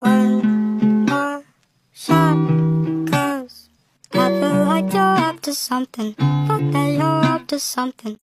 When our shot I feel like you're up to something. Fuck that you're up to something.